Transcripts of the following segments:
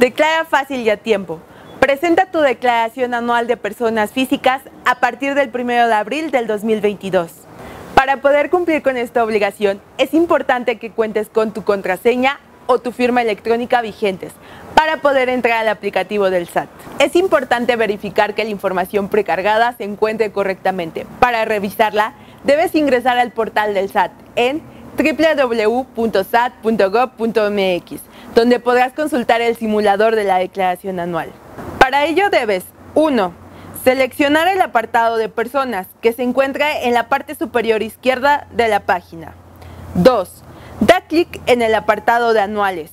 Declara fácil y a tiempo. Presenta tu declaración anual de personas físicas a partir del 1 de abril del 2022. Para poder cumplir con esta obligación, es importante que cuentes con tu contraseña o tu firma electrónica vigentes para poder entrar al aplicativo del SAT. Es importante verificar que la información precargada se encuentre correctamente. Para revisarla, debes ingresar al portal del SAT en www.sat.gov.mx donde podrás consultar el simulador de la declaración anual. Para ello debes 1. Seleccionar el apartado de personas que se encuentra en la parte superior izquierda de la página. 2. Da clic en el apartado de anuales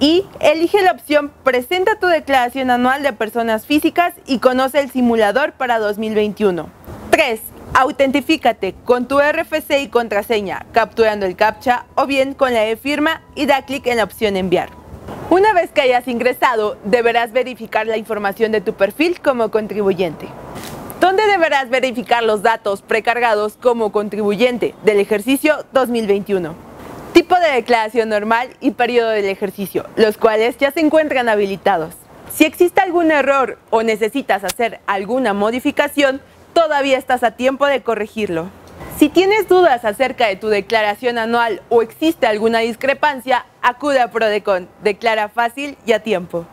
y elige la opción Presenta tu declaración anual de personas físicas y conoce el simulador para 2021. 3. Autentifícate con tu RFC y contraseña, capturando el CAPTCHA o bien con la e-firma y da clic en la opción Enviar. Una vez que hayas ingresado, deberás verificar la información de tu perfil como contribuyente. ¿Dónde deberás verificar los datos precargados como contribuyente del ejercicio 2021? Tipo de declaración normal y periodo del ejercicio, los cuales ya se encuentran habilitados. Si existe algún error o necesitas hacer alguna modificación, todavía estás a tiempo de corregirlo. Si tienes dudas acerca de tu declaración anual o existe alguna discrepancia, acude a Prodecon. Declara fácil y a tiempo.